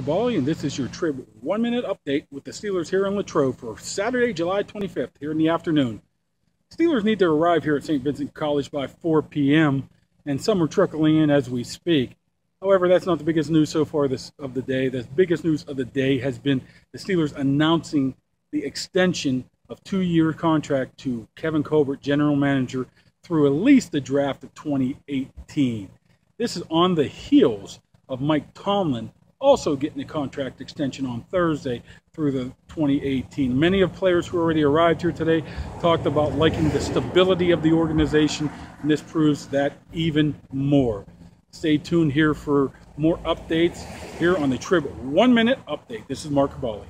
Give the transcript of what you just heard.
Bally, and this is your Trib one minute update with the Steelers here in Latrobe for Saturday, July 25th, here in the afternoon. Steelers need to arrive here at St. Vincent College by 4 p.m., and some are trickling in as we speak. However, that's not the biggest news so far this of the day. The biggest news of the day has been the Steelers announcing the extension of two-year contract to Kevin Colbert, general manager, through at least the draft of 2018. This is on the heels of Mike Tomlin also getting a contract extension on Thursday through the 2018. Many of players who already arrived here today talked about liking the stability of the organization, and this proves that even more. Stay tuned here for more updates here on the Trib One Minute Update. This is Mark Kaboly.